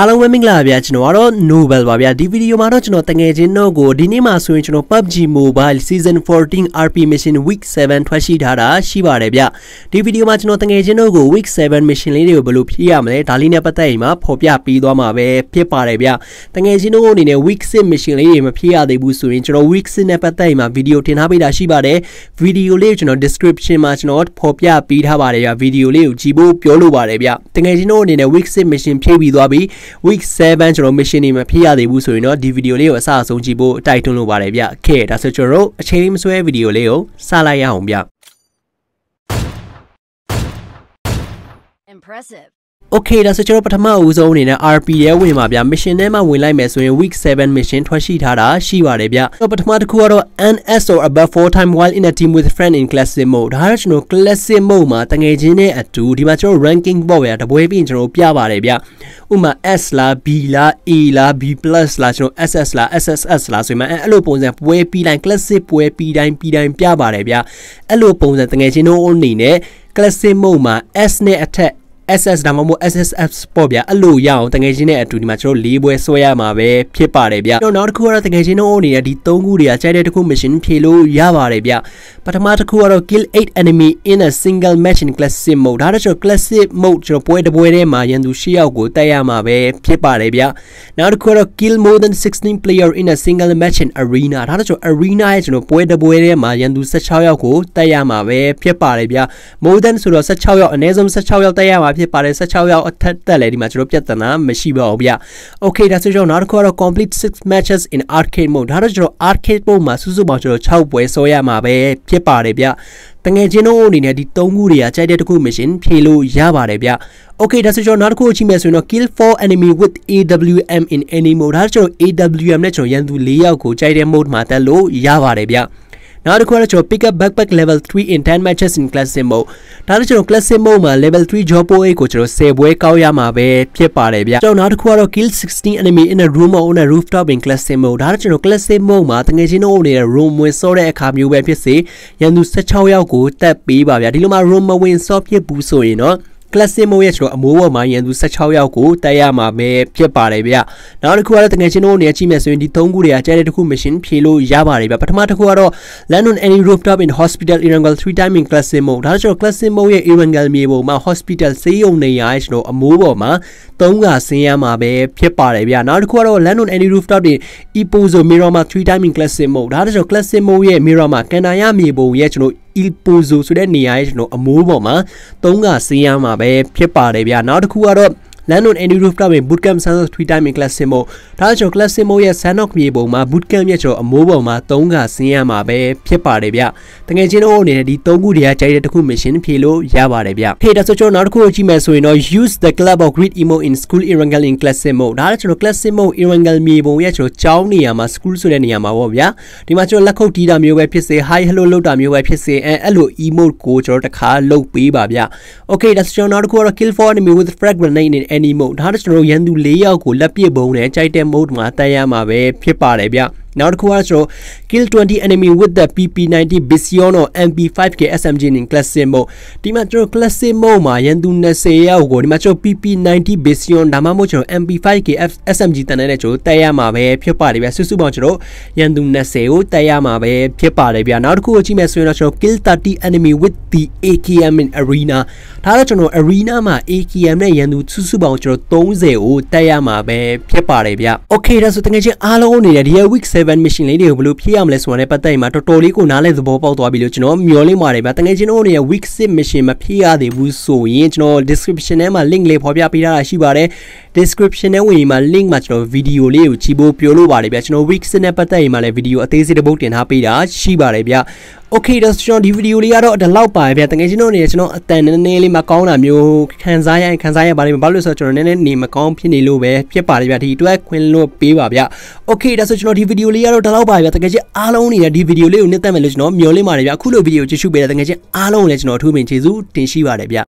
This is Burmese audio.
အားလုံးပဲမင်္ဂလာပါဗျာကျွန်တော်ကတော့ Nobel ပါဗျာဒီဗီဒီယိုမှာတော့ကျွန်တော်တငယ်ချင်းတို့ကိုဒီနေ့မှာဆိုရင်ကျွန်တော် PUBG Mobile Season 14 RP Mission Week 7ထွက်ရှိထားတာရှိပါတယ်ဗျာဒီဗီဒီယိုမှာကျွန်တော်တငယ်ချင်းတို့ကို Week 7 Mission လေးတွေကိုဘယ်လိုဖြည့်ရမလဲဒါလေးနဲ့ပတ်သက်ရင်မှဖော်ပြပြီးသွားမှာပဲဖြစ်ပါတယ်ဗျာတငယ်ချင်းတို့အနေနဲ့ Week 6 Mission လေးတွေမဖြည့်ရသေးဘူးဆိုရင်ကျွန်တော် Week 6နဲ့ပတ်သက်ရင်မှဗီဒီယိုတင်ထားပေးတာရှိပါတယ်ဗီဒီယိုလေးကိုကျွန်တော် description မှာကျွန်တော်ဖော်ပြပေးထားပါတယ်ဗျာဗီဒီယိုလေးကိုကြည့်ဖို့ပြောလိုပါတယ်ဗျာတငယ်ချင်းတို့အနေနဲ့ Week 6 Mission ဖြည့်ပြီးသွားပြီ week 7ကျွန်တော် mission တွေမဖြစ်ရသေးဘူးဆိုရင်တော့ဒီဗီဒီယိုလေးကိုအစအဆုံးကြည့်ဖို့တိုက်တွန်းလိုပါတယ်ဗျ။ခဲ့ဒါဆိုကျွန်တော်တို့အချိန်လေးမဆွဲဗီဒီယိုလေးကိုစလိုက်ရအောင်ဗျ။ impressive Okay ဒါဆိုကျွန်တော်ပထမအဦးဆုံးအနေနဲ့ RP ရဲဝင်ပါဗျ mission ထဲမှာဝင်လိုက်မယ်ဆိုရင် week 7 mission ထွက်ရှိထားတာရှိပါတယ်ဗျ။တော့ပထမတစ်ခုကတော့ NS or above 4 time while in a team with friend in classic mode ဒါကတော့ကျွန်တော် classic mode မှာတငယ်ချင်းနဲ့အတူဒီမှာကျွန်တော် ranking ပေါ့ဗျာတပွဲပြီးကျွန်တော်ပြပါတယ်ဗျ။ဥပမာ S လား B လား A လား B+ လားကျွန်တော် SS လား SSS လားဆိုမှအဲ့လိုပုံစံပွဲပြီးတိုင်း classic ပွဲပြီးတိုင်းပြီးတိုင်းပြပါတယ်ဗျ။အဲ့လိုပုံစံတငယ်ချင်းတို့အနေနဲ့ classic mode မှာ S နဲ့အထက် SS ဒါမှမဟုတ် SSF ပေါ့ဗျာအဲ့လိုရအောင်တကယ်ချင်းနဲ့အတူဒီမှာကျွန်တော်လေးပွဲဆွဲရမှာပဲဖြစ်ပါတယ်ဗျတော့နောက်တစ်ခုကတော့တကယ်ချင်းတို့အနေနဲ့ဒီ၃ခုတွေကကြိုက်တဲ့တစ်ခု mission ဖြေလို့ရပါတယ်ဗျ ပထမတစ်ခုကတော့ kill 8 enemy in a single match in classic mode ဒါတော့ကျွန်တော် classic mode ကျွန်တော်ပွဲတစ်ပွဲထဲမှာရန်သူ၈ယောက်ကိုတိုက်ရမှာပဲဖြစ်ပါတယ်ဗျနောက်တစ်ခုကတော့ kill more than 16 player in a single match in arena ဒါတော့ကျွန်တော် arena ရဲ့ကျွန်တော်ပွဲတစ်ပွဲထဲမှာရန်သူ16ယောက်ကိုတိုက်ရမှာပဲဖြစ်ပါတယ်ဗျ more than ဆိုတော့16ယောက်အနည်းဆုံး16ယောက်တိုက်ရမှာဖြစ်ပါတယ်16ရောက်အထက်တက်လဲဒီမှာကျွန်တော်ပြဿနာမရှိပါဘူးဗျ။ Okay ဒါဆိုကျွန်တော်နောက်တစ်ခုကတော့ complete 6 matches in arcade mode ဒါတော့ကျွန်တော် arcade mode မှာစုစုပေါင်းကျွန်တော်6ပွဲဆောရမှာပဲဖြစ်ပါတယ်ဗျ။တငယ်ချင်းတို့အနေနဲ့ဒီ၃ခုတွေကကြိုက်တဲ့တစ်ခု mission ဖြေလို့ရပါတယ်ဗျ။ Okay ဒါဆိုကျွန်တော်နောက်တစ်ခုကြည့်မယ်ဆိုရင်တော့ kill four enemy with AWM in any mode ဒါကျွန်တော် AWM နဲ့ကျွန်တော်ရန်သူ၄ယောက်ကိုကြိုက်တဲ့ mode မှာတက်လို့ရပါတယ်ဗျ။ နောက်တစ်ခုကတော့ကျွန်တော် pick up backpack level 3 in 10 matches in classic mode ဒါတော့ကျွန်တော် classic mode မှာ level 3 job poe ကိုကျွန်တော်10ပွဲကောက်ရမှာပဲဖြစ်ပါတယ်ဗျကျွန်တော်နောက်တစ်ခုကတော့ kill 16 enemy in a room or on a rooftop in classic mode ဒါတော့ကျွန်တော် classic mode မှာတကယ်ချင်းတော့နေတဲ့ room ဝင်စောတဲ့အခါမျိုးပဲဖြစ်စေရန်သူ16ယောက်ကိုတက်ပေးပါဗျာဒီလိုမှ room မဝင်စောဖြစ်ဘူးဆိုရင်တော့ classic mode ရဲ့ကျွန်တော်အမိုးပေါ်မှာရန်သူ16ယောက်ကိုတိုက်ရမှာပဲဖြစ်ပါတယ်ဗျနောက်တစ်ခုကတော့တကယ်ချင်းတို့နေကြည့်မယ်ဆိုရင်ဒီ၃ခုတွေကကျတဲ့တစ်ခု mission ဖြေလို့ရပါတယ်ဗျပထမတစ်ခုကတော့ land on any rooftop in hospital Irangal 3 time in classic mode ဒါကျွန်တော် classic mode ရဲ့ Irangal မြေပေါ်မှာ hospital ဆေးရုံနေရာရဲ့ကျွန်တော်အမိုးပေါ်မှာ၃ကဆင်းရမှာပဲဖြစ်ပါတယ်ဗျနောက်တစ်ခုကတော့ land on any rooftop in Ipozo Miramar 3 time in classic mode ဒါကျွန်တော် classic mode ရဲ့ Miramar ကန်နာရမြေပုံရဲ့ကျွန်တော် Il Pozo ဆိုတဲ့နေရာရဲ့ကျွန်တော်အမိုးပေါ်မှာ၃ကဆင်းရမှာပဲဖြစ်ပါတယ်ဗျာနောက်တစ်ခုကတော့ Landon Any Rooftop ရဲ့ Bootcamp Sanok 3 time in Class Simo ဒါကြောင့် Class Simo ရဲ့ Sanok မြေပုံမှာ Bootcamp ရဲ့ကျွန်တော်အမိုးပေါ်မှာ3ကဆင်းရမှာပဲဖြစ်ပါတယ်ဗျတကယ်ချင်းတို့အနေနဲ့ဒီ3ခုတည်းကကြိုက်တဲ့တစ်ခု mission ဖြေလို့ရပါတယ်ဗျဟေးဒါဆိုကျွန်တော်နောက်တစ်ခုကိုကြည့်မယ်ဆိုရင်တော့ use the club of great emo in school Irangal in Class Simo ဒါကကျွန်တော် Class Simo Irangal မြေပုံရဲ့ကျွန်တော်ကျောင်းနေရာမှာ school ဆိုတဲ့နေရာမှာပေါ့ဗျာဒီမှာကျွန်တော်လက်ခုပ်တီးတာမျိုးပဲဖြစ်စေ hi hello လုပ်တာမျိုးပဲဖြစ်စေအဲအဲ့လို emote ကိုကျွန်တော်တခါလုပ်ပေးပါဗျ okay ဒါဆိုကျွန်တော်နောက်တစ်ခုကတော့ kill for enemy with frag grenade in any mode ဒါတော့ကျွန်တော်တို့ရန်သူ၄ယောက်ကိုလက်ပစ်ဘုံနဲ့ကြိုက်တဲ့ mode မှာတက်ရမှာပဲဖြစ်ပါတယ်ဗျ နောက်တစ်ခုကကျွန်တော် kill 20 enemy with the PP90 Vision or MP5K SMG in classic mode ဒီမှာကျွန်တော် classic mode မှာရန်သူ20ယောက်ကိုဒီမှာကျွန်တော် PP90 Vision ဒါမှမဟုတ်ကျွန်တော် MP5K SMG တန်တဲ့ကျွန်တော်တက်ရမှာပဲဖြစ်ပါတယ်ဗျစုစုပေါင်းကျွန်တော်ရန်သူ20ကိုတက်ရမှာပဲဖြစ်ပါတယ်ဗျနောက်တစ်ခုကိုကြည့်မယ်ဆိုရင်တော့ကျွန်တော် kill 30 enemy with the AKM in arena ဒါတော့ကျွန်တော် arena မှာ AKM နဲ့ရန်သူစုစုပေါင်းကျွန်တော်30ကိုတက်ရမှာပဲဖြစ်ပါတယ်ဗျ Okay ဒါဆိုတကယ်ချင်းအားလုံးအနေနဲ့ဒီ week 7 7 mission လေးတွေကိုဘယ်လိုဖြည့်ရမလဲဆိုတာနဲ့ပတ်သက်ရင်မှာတော်တော်လေးကိုနားလည်သဘောပေါက်သွားပြီလို့ကျွန်တော်မျှော်လင့်ပါတယ်ဗျာတကယ်ချင်းတို့အနေနဲ့ week 6 mission မဖြည့်ရသေးဘူးဆိုရင်ကျွန်တော် description ထဲမှာ link လေးဖော်ပြပေးထားတာရှိပါတယ် description ထဲဝင်ရင်မှာ link မှာကျွန်တော်ဗီဒီယိုလေးကိုကြည့်ဖို့ပြောလို့ပါတယ်ဗျာကျွန်တော် week 6နဲ့ပတ်သက်ရင်မှာလည်းဗီဒီယိုအသေးစိတ်တစ်ပုဒ်တင်ထားပေးတာရှိပါတယ်ဗျာ Okay ဒါဆိုကျွန်တော်ဒီဗီဒီယိုလေးကတော့ဒီလောက်ပါပဲဗျတကယ်ချင်းတို့နေကျွန်တော်အတန်နည်းနည်းလေးမကောင်းတာမျိုးခံစားရရင်ခံစားရပါလိမ့်မယ်ဘာလို့လဲဆိုတော့ကျွန်တော်နည်းနည်းနေမကောင်းဖြစ်နေလို့ပဲဖြစ်ပါတယ်ဗျဒီအတွက်ခွင့်လွှတ်ပေးပါဗျ Okay ဒါဆိုကျွန်တော်ဒီဗီဒီယိုလေးကတော့ဒီလောက်ပါပဲတကယ်ချင်းအားလုံးနေတဲ့ဒီဗီဒီယိုလေးကိုနှစ်သက်မယ်လို့ကျွန်တော်မျှော်လင့်ပါတယ်ဗျအခုလိုဗီဒီယိုကြည့်ရှုပေးတဲ့တကယ်ချင်းအားလုံးကိုလည်းကျွန်တော်အထူးပင်ကျေးဇူးတင်ရှိပါတယ်ဗျ